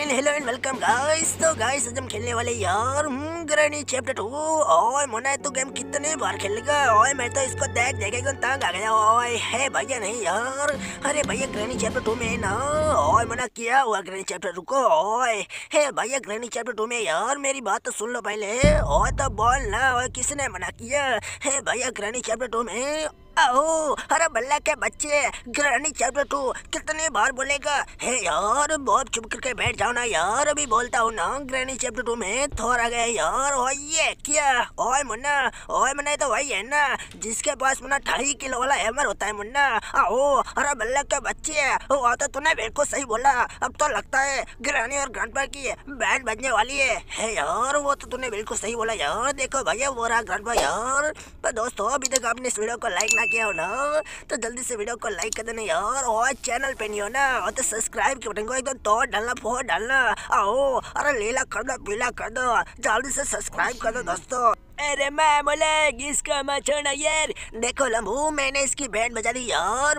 And hello and welcome guys तो guys आज हम खेलने वाले यार ग्रैनी चैप्टर टू ओए, मोना तो गेम कितने बार खेलेगा ओए, मैं तो इसको देख देख के तंग आ गया। ओए, है भैया नहीं यार। अरे भैया ग्रैनी चैप्टर टू में ना? ओए, मोना क्या हुआ ग्रैनी चैप्टर रुको। ओए, है भैया ग्रैनी चैप्टर टू में यार। मेरी बात तो सुन लो पहले। ओए तो बोल ना ओए, किसने मना किया? है भैया ग्रैनी चैप्टर टू में। आओ अरे बल्ला के बच्चे, ग्रानी चैप्टर टू कितने बार बोलेगा, हे यार, बहुत चुप करके बैठ जाओ ना यार, अभी बोलता हूँ ना, ग्रानी चैप्टर टू में थोड़ा गया यार ओ ये क्या? ओए मुन्ना ओए मुन्ना तो वही है ना, जिसके पास मुन्ना ढाई किलो वाला हैमर होता है मुन्ना। आओ, अरे बल्ला के बच्चे, वो तो तूने बिल्कुल सही बोला। अब तो लगता है, ग्रानी और ग्रैंडपा की बैंड बजने वाली है। हे यार, वो तो तूने बिल्कुल सही बोला यार। देखो भैया, वो रहा ग्रैंडपा यार। पर दोस्तों, अभी तक आपने इस वीडियो को लाइक ना किया हो ना? तो जल्दी से वीडियो को लाइक कर देना यार और चैनल पे नहीं हो ना? और तो सब्सक्राइब के बटन को एकदम तोड़ डालना, फोड़ डालना। आओ, अरे लीला कर दो, पीला कर दो। जल्दी से सब्सक्राइब कर दो दोस्तों। अरे मैं बोले इसका मैं छोड़ना यार। देखो लम्बू मैंने इसकी बैंड बजा दी। यार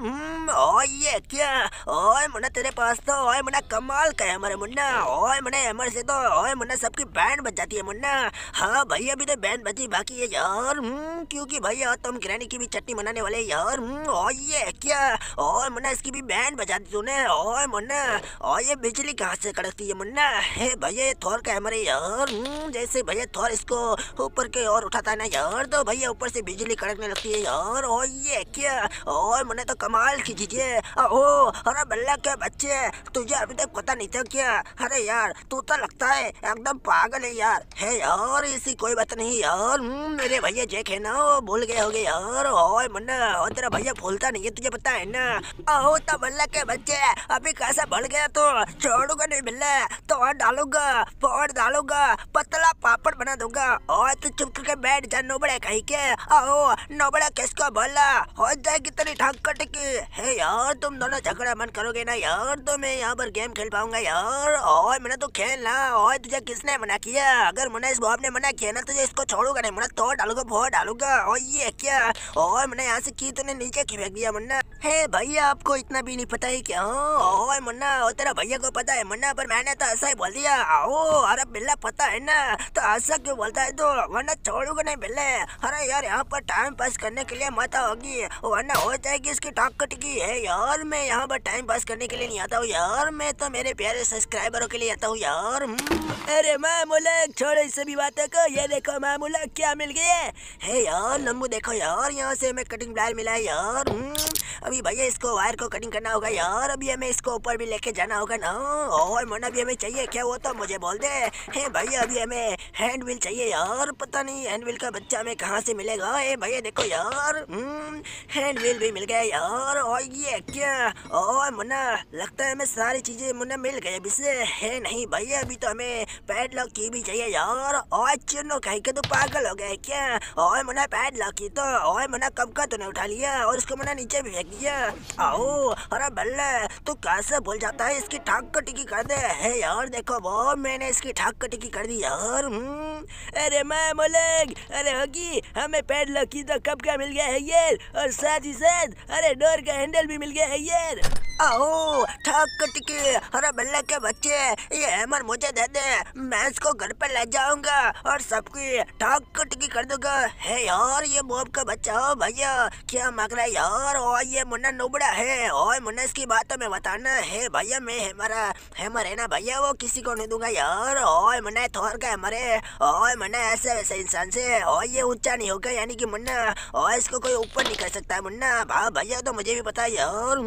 ओ ये क्या? ओए मुन्ना तेरे पास तो ओए मुन्ना कमाल का है हमारे मुन्ना। ओए मुन्ना अमर से तो ओए मुन्ना सबकी बैंड बजाती है मुन्ना। हाँ भैया अभी तो बैंड बजी बाकी है। यार क्योंकि भाई भैया तुम ग्रैनी की भी चटनी बनाने वाले यार ओ ये क्या? ओए मुन्ना इसकी भी बैंड बजा दी तूने। ओए मुन्ना ओ ये बिजली कहाँ से कड़कती है मुन्ना? हे भैया, ये थोर का हमारे। यार जैसे भैया थोर इसको ऊपर के और उठाता है ना यार? तो भैया ऊपर से बिजली कड़कने लगती है यार। ओ ये क्या? ओए मुन्ना तो कमाल की है ओ, अरे बल्ला के बच्चे तुझे अभी तक पता नहीं था क्या? अरे यार, तू तो लगता है एकदम पागल है यार। है यार इसी कोई बात नहीं यार। मेरे भैया जेक है ना, वो भूल गए होगे यार। ओए मुन्ना, और तेरा भैया भूलता नहीं है, तुझे पता है ना? ओ तो बल्ला के बच्चे अभी कैसा बढ़ गया तो? छोड़ूँगा नहीं बिल्ला। तो डालूँगा फोड़ डालूँगा, पतला पापड़ बना दूँगा। और तू चुप करके बैठ जा, नोबड़े कहीं के? आओ, नोबड़ा किसको बोला? हो जाएगी तेरी ठाक कटकी। है यार, तुम दोनों झगड़ा मन करोगे ना यार। तो मैं यहाँ पर गेम खेल पाऊँगा यार। और मैंने तो खेलना। और तुझे किसने मना किया? अगर मुन्ना इस बॉब ने मना किया ना, तुझे इसको छोड़ूँगा नहीं। मुन्ना तोड़ डालूँगा फोड़ डालूँगा। और ये क्या? और मैंने यहाँ से की तूने नीचे की फेंक दिया मुन्ना। हे भैया, आपको इतना भी नहीं पता है क्या? ओए, मुन्ना और तेरा भैया को पता है। मुन्ना पर मैंने तो ऐसा ही बोल दिया। आओ, अरे बिल्ला, पता है ना? तो ऐसा क्यों बोलता है तो? वरना छोड़ूँगा नहीं, बिल्ले। अरे यार, यहाँ पर टाइम पास करने के लिए मत होगी वरना हो जाएगी इसकी टाक कटकी है यार, मैं यहाँ पर टाइम पास करने के लिए नहीं आता हूँ यार, मैं तो मेरे प्यारे सब्सक्राइबरों के लिए आता हूँ यार अरे मामूला छोड़ो इस सभी बातों को। ये देखो मामूला क्या मिल गया है। यार, नम्बू देखो यार, यहाँ से हमें कटिंग ब्लायर मिला है यार अभी भैया, इसको वायर को कटिंग करना होगा यार, अभी हमें इसको ऊपर भी लेके जाना होगा ना। और मन अभी हमें चाहिए क्या? वो तो मुझे बोल दे। हे भैया, अभी हमें हैंड व्हील चाहिए यार, पता नहीं हैंड व्हील का बच्चा हमें कहाँ से मिलेगा? ए भैया देखो यार। हैंड व्हील भी मिल गया यार। और ये क्या? और मुन्ना, लगता है हमें सारी चीज़ें मुन्ना मिल गए अभी से। है नहीं भैया, अभी तो हमें पैड लॉक की भी चाहिए यार। और चिन्नो कहीं के तो पागल हो गए क्या? और मुन्ना पैड लॉक की तो और मुन्ना कब का तूने उठा लिया? और उसको मुन्ना नीचे भी फेंक दिया। आओ, अरे बल्ले, तू कैसे भूल जाता है? इसकी ठाक कटिकी कर दे। है यार, देखो, वो मैंने इसकी ठाक कटिकी कर दी यार। अरे मैं मोलग अरे होगी, हमें पैड की तो कब का मिल गया है यार? और साथ ही साथ, अरे डोर का हैंडल भी मिल गया है यार। आओ ठाक कटिकी अरे बल्ले के बच्चे, ये हैमर मुझे दे दे, मैं इसको घर पर ले जाऊँगा, और सबकी ठाक कटिकी कर दूँगा। है यार, ये बॉब का बच्चा हो भैया, क्या मांग रहा है यार? और ये मुन्ना नुबड़ा है और मुन्ना इसकी बातों में बताना है। भैया, मैं हमारा, हैमर है ना भैया, वो किसी को नहीं दूँगा यार। और मुन्ना, थोर का हैमर है। और मुन्ना, ऐसे वैसे इंसान से और ये ऊँचा नहीं होगा, यानी कि मुन्ना, और इसको कोई ऊपर नहीं कर सकता है मुन्ना। भा भैया तो मुझे भी पता है यार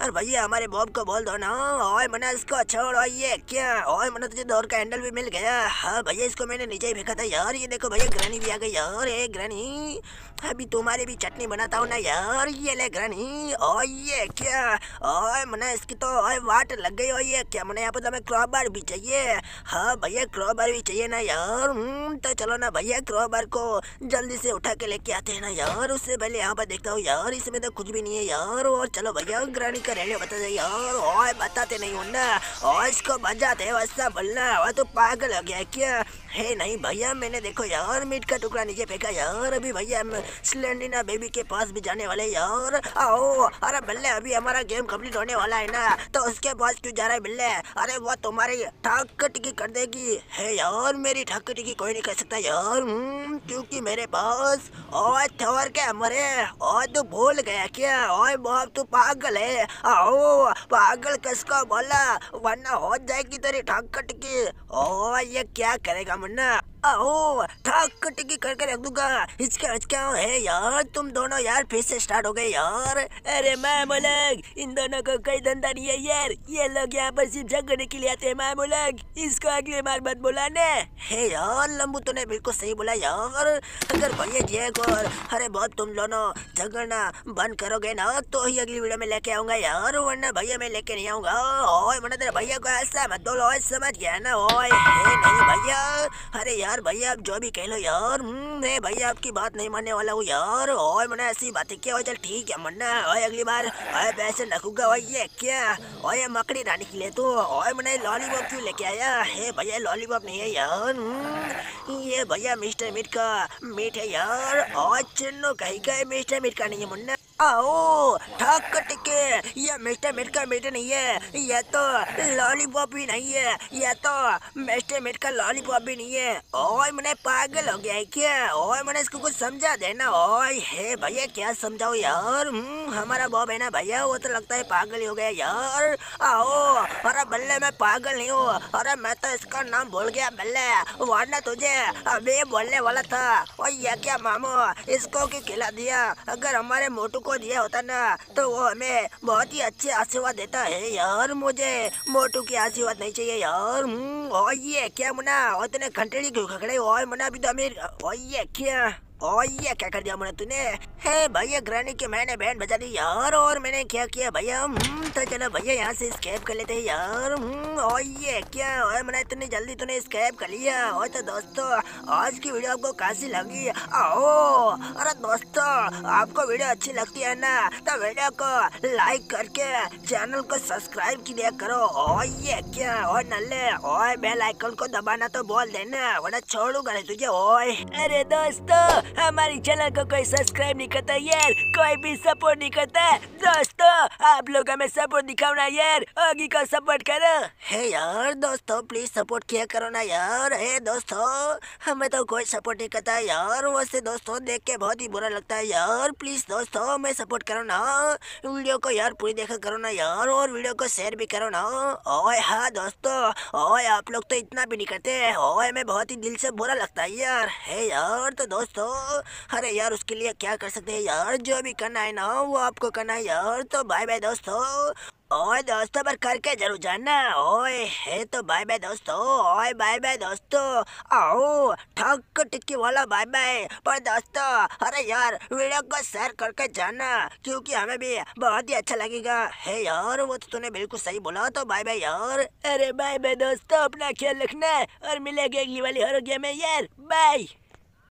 और भैया, हमारे बॉब को बोल दो ना। और मना इसको छोड़ और ये क्या? और मना तुझे दौर का हैंडल भी मिल गया। हाँ भैया, इसको मैंने नीचे ही फेंका था यार। ये देखो भैया ग्रैनी भी आ गई यार, ए ग्रैनी अभी तुम्हारी भी चटनी बनाता हूँ ना यार, ये ले ग्रैनी और ये क्या? और मना इसकी तो और वाट लग गई और ये क्या? मना यहाँ पर तो हमें क्रॉबार भी चाहिए। हाँ भैया क्रॉबार भी चाहिए ना यार। तो चलो ना भैया क्रोबर को जल्दी से उठा के लेके आते हैं ना यार। उससे पहले यहाँ पर देखता हूँ यार, इसमें तो कुछ भी नहीं है यार। और चलो भैया ग्रानी का रेडियो बता दे यार। और बताते नहीं हो ना। और इसको बजाते वैसा बोलना। और तो पागल हो गया क्या? है नहीं भैया मैंने देखो यार मीट का टुकड़ा नीचे फेंका यार। अभी भैया हम सिलेंडिना बेबी के पास भी जाने वाले यार। आओ अरे बल्ले अभी हमारा गेम कंप्लीट होने वाला है ना। तो उसके पास क्यों जा रहा है बिल्ले? अरे वो तुम्हारी ठक टिकी कर देगी। है यार मेरी ठक टिकी कोई नहीं कर सकता यार। हम्म, क्योंकि मेरे पास और थोर के मरे और तू भूल गया क्या? ओए बाप तू पागल है। आओ पागल किसको बोला? वरना हो जाएगी तेरी ठक टिकी ओ ये क्या करेगा मुन्ना आओ ठक टिकी करके रख दूँगा। हिचका हिचका है यार? तुम दोनों यार फिर से स्टार्ट हो गए यार। अरे माँ मोलग इन दोनों को कोई धंधा नहीं है यार। ये लोग यहाँ पर सिर्फ़ झगड़ने के लिए आते हैं माँ मोलग इसको अगले बार मत बुलाने। है यार, लंबू तूने बिल्कुल सही बोला यार। अगर भैया जी को अरे बहुत तुम दोनों झगड़ना बंद करोगे ना तो ही अगली वीडियो में लेके आऊँगा यार, वरना भैया मैं लेके नहीं आऊँगा। ओए, वरना तेरे भैया को ऐसा मत बोलो समझ गया ना, ओए। नहीं भैया। अरे यार भैया आप जो भी कह लो यार। हम्म, मैं भैया आपकी बात नहीं मानने वाला हूँ यार। ओए मैंने ऐसी बातें क्या। चल ठीक है मन्ना। ओए अगली बार। ओए पैसे रखूँगा ओए ये क्या? ओए मकड़ी रानी के लिए तो। ओए मैंने लॉलीपॉप क्यों लेके आया? है भैया लॉलीपॉप नहीं है यार। हम्म, ये भैया मिस्टर मीट का मीट है यार। और चिन्नो कहीं का मिस्टर मीट का नहीं है मुन्ना। आओ ठक टिके। ये मिस्टर मिट का मीट नहीं है। ये तो लॉलीपॉप भी नहीं है। ये तो मिस्टर मिट का लॉलीपॉप भी नहीं है। ओए मैंने पागल हो गया है क्या? ओए मैंने इसको कुछ समझा देना ओए हे भैया क्या समझाओ यार? हम्म, हमारा बॉब है ना भैया वो तो लगता है पागल ही हो गया यार। आओ अरे बल्ले मैं पागल नहीं हूँ। अरे मैं तो इसका नाम भूल गया बल्ले। वरना तुझे अभी बोलने वाला था। और ये क्या मामो इसको क्यों खिला दिया? अगर हमारे मोटू को दिया होता ना तो वो हमें बहुत ही अच्छे आशीर्वाद देता है यार मुझे। मोटू की आशीर्वाद नहीं चाहिए यार हम्म, ये क्या मुना और तेने घंटे खड़े और मुना भी तो अमीर और ये क्या? ओ ये क्या कर दिया मुन्ना तूने? है भैया ग्रानी के मैंने बैंड बजा दी। यार और मैंने क्या किया भैया? हम्म, तो चलो भैया यहाँ से स्केप कर लेते हैं यार। हम्म, ये क्या? और मैंने इतनी जल्दी तूने स्केप कर लिया। और तो दोस्तों आज की वीडियो आपको कैसी लगी? आओ! अरे दोस्तों आपको वीडियो अच्छी लगती है ना तो वीडियो को लाइक करके चैनल को सब्सक्राइब की दिया करो। ओ ये क्या? और नल्ले ओए बेल आइकन को दबाना तो बोल देना वरना छोड़ूँगा तुझे ओए। अरे दोस्तों हमारी चैनल को कोई सब्सक्राइब नहीं करता यार, कोई भी सपोर्ट नहीं करता। दोस्तों, आप लोग हमें सपोर्ट दिखाओ ना यार ओगी को सपोर्ट करो। है यार, दोस्तों प्लीज़ सपोर्ट किया करो ना यार। हे दोस्तों, हमें तो कोई सपोर्ट नहीं करता यार। वैसे दोस्तों देख के बहुत ही बुरा लगता है यार। प्लीज़ दोस्तों मैं सपोर्ट करो ना। वीडियो को यार पूरी देखा करो ना यार, और वीडियो को शेयर भी करो ना। ओए हाँ दोस्तों, ओए आप लोग तो इतना भी नहीं करते। ओए मैं बहुत ही दिल से बुरा लगता है यार। है यार तो दोस्तों अरे यार, उसके लिए क्या कर सकते हैं? यार, जो भी करना है ना, वो आपको करना है यार तो बाय बाय दोस्तों। ओए दोस्तों, पर करके ज़रूर जाना ओए है तो बाय बाय दोस्तों। ओए बाय बाय दोस्तों। आओ ठक टिक्की वाला बाय बाय पर दोस्तों, अरे यार, वीडियो को शेयर करके जाना क्योंकि हमें भी बहुत ही अच्छा लगेगा। है यार, वो तो तूने बिल्कुल सही बोला तो बाय बाय यार। अरे बाय बाय दोस्तों, अपना ख्याल रखना, और मिलेंगे अगली वाली हर गेम में यार। बाय